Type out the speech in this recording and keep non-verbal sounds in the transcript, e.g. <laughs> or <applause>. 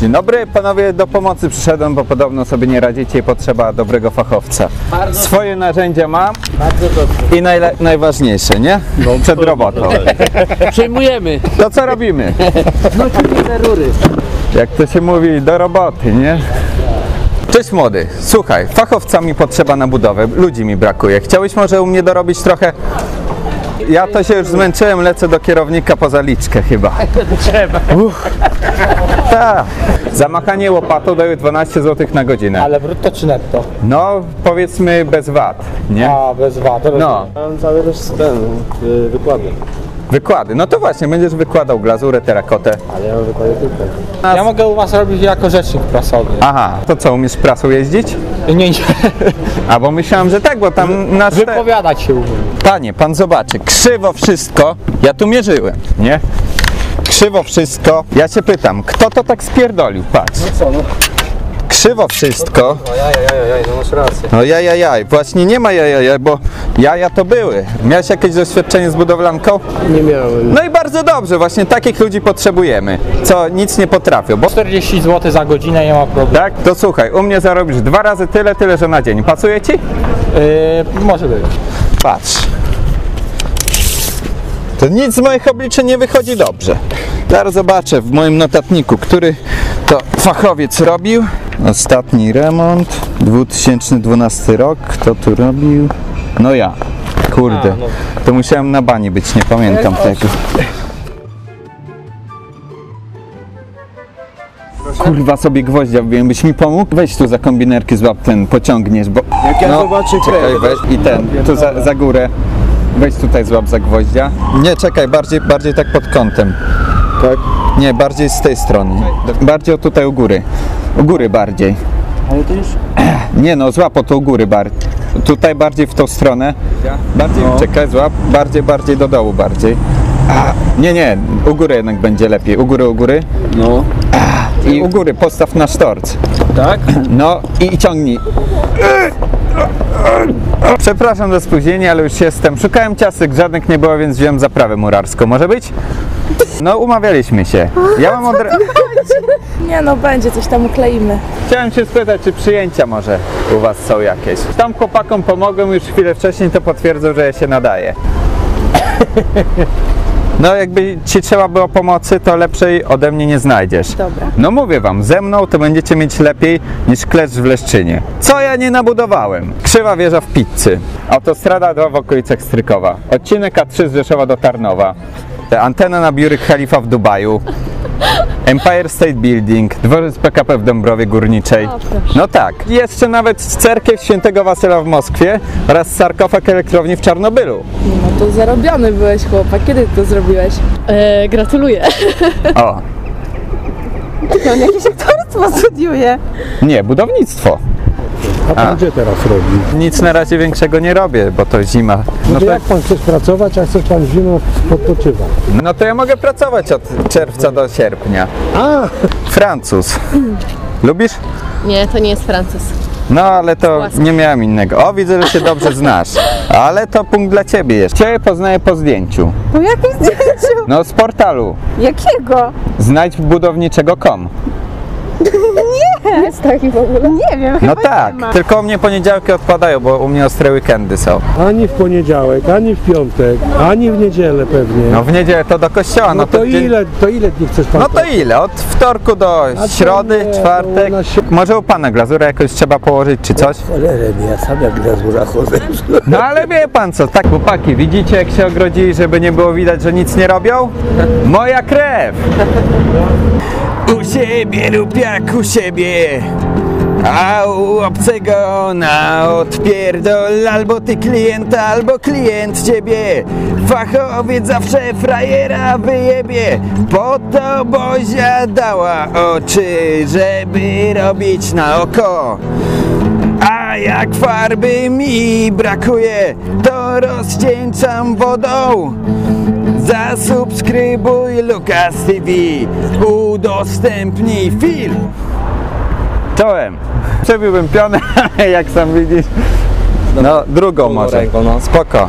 Dzień dobry, panowie, do pomocy przyszedłem, bo podobno sobie nie radzicie i potrzeba dobrego fachowca. Bardzo- Swoje narzędzia mam Bardzo dobrze. i najle- najważniejsze, nie? Przed robotą. <laughs> Przejmujemy. To co robimy? No te rury. Jak to się mówi, do roboty, nie? Cześć młody, słuchaj, fachowca mi potrzeba na budowę, ludzi mi brakuje. Chciałbyś może u mnie dorobić trochę? Ja to się już zmęczyłem, lecę do kierownika po zaliczkę chyba. Trzeba. Tak. Zamachanie łopatą daje 12 zł na godzinę. Ale brutto czy netto? No, powiedzmy bez VAT, nie? A, bez VAT. No, Mam cały też ten, y, wykłady. wykłady. No to właśnie, będziesz wykładał glazurę, terakotę. Ale ja mam wykłady tylko. Ja mogę u was robić jako rzecznik prasowy. Aha, to co, umiesz prasą jeździć? Nie, nie. A bo myślałem, że tak, bo tam nasz... te- Wypowiadać się umiem. Panie, pan zobaczy, krzywo wszystko, ja tu mierzyłem, nie? Krzywo wszystko. Ja się pytam, kto to tak spierdolił? Patrz. Co no? Krzywo wszystko. O jaj, jaj, jaj, no masz rację. No jajajaj, właśnie nie ma jajajaj, bo jaja to były. Miałeś jakieś doświadczenie z budowlanką? Nie miałem. No i bardzo dobrze, właśnie takich ludzi potrzebujemy, co nic nie potrafią, bo 40 zł za godzinę nie ma problemu. tak, to słuchaj, u mnie zarobisz dwa razy tyle, tyle, że na dzień. Pasuje ci? Yy, może być. Patrz. To nic z moich obliczeń nie wychodzi dobrze. Zaraz zobaczę w moim notatniku, który to fachowiec robił. Ostatni remont, 2012 rok. Kto tu robił? No ja. Kurde. To musiałem na bani być, nie pamiętam tego. Kurwa sobie gwoździa wbiłem, byś mi pomógł? Weź tu za kombinerki złap ten, pociągniesz, bo... Jak ja zobaczę czekaj, krew, weź i ten, tu za, za górę. Weź tutaj złap za gwoździa. Nie, czekaj, bardziej, bardziej tak pod kątem. Tak? Nie, bardziej z tej strony. Bardziej o tutaj u góry. U góry bardziej. Ale to już... <clears throat> Nie no, złap o to u góry bardziej. Tutaj bardziej w tą stronę. Bardziej, czekaj, złap. Bardziej, bardziej do dołu bardziej. A, nie, nie, u góry jednak będzie lepiej. U góry, u góry. No. I u góry postaw na sztorc. Tak? <clears throat> No i, ciągnij. Przepraszam za spóźnienie, ale już jestem. Szukałem ciastek, żadnych nie było, więc wziąłem zaprawę murarską. Może być? No, umawialiśmy się. Ja mam od... Nie no, będzie, coś tam ukleimy. Chciałem się spytać, czy przyjęcia może u Was są jakieś. Tam chłopakom pomogłem już chwilę wcześniej, to potwierdzą, że ja się nadaję. No jakby Ci trzeba było pomocy, to lepszej ode mnie nie znajdziesz. Dobra. No mówię Wam, ze mną to będziecie mieć lepiej niż kleszcz w Leszczynie. Co ja nie nabudowałem? Krzywa wieża w Pizzy. Autostrada 2 w okolicach Strykowa. Odcinek A3 z Rzeszowa do Tarnowa. Antena na biurek Khalifa w Dubaju. Empire State Building, dworzec PKP w Dąbrowie Górniczej. No tak, jeszcze nawet cerkiew świętego Wasyla w Moskwie oraz sarkofag elektrowni w Czarnobylu. No to zarobiony byłeś chłopak. Kiedy ty to zrobiłeś? E, gratuluję. O, On jakieś aktorstwo <laughs> studiuje. nie, budownictwo. A pan gdzie teraz robi? Nic na razie większego nie robię, bo to zima. No No to jak pan chcesz pracować, a chcesz pan zimą odpoczywać? no to ja mogę pracować od czerwca do sierpnia. A, Francuz. Lubisz? Nie, to nie jest Francuz. No ale to Łaska. nie miałem innego. O, widzę, że się dobrze znasz. Ale to punkt dla ciebie jest. Ciebie poznaję po zdjęciu. Po jakim zdjęciu? No z portalu. Jakiego? Znajdź budowniczego.com. Jest taki w ogóle. Nie wiem, No tak, tylko u mnie poniedziałki odpadają, bo u mnie ostre weekendy są. ani w poniedziałek, ani w piątek, ani w niedzielę pewnie. No w niedzielę to do kościoła, no, No to dzień- ile, to ile dni chcesz pan No to ile? Od wtorku do to środy, nie, czwartek. u nas się- Może u pana glazurę jakoś trzeba położyć czy coś? Cholerę, ja sam jak glazura chodzę. No ale wie pan co, tak chłopaki, widzicie jak się ogrodzili, żeby nie było widać, że nic nie robią? Moja krew! U siebie lub jak u siebie. A u obcego na odpierdol Albo ty klienta, albo klient ciebie. Fachowiec zawsze frajera wyjebie. Po to Bozia dała oczy Żeby robić na oko a jak farby mi brakuje, to rozcieńczam wodą. Zasubskrybuj Lukas TV, udostępnij film. Czołem. Przebiłbym pionę, <laughs> jak sam widzisz. No, drugą może. ręką, no. Spoko.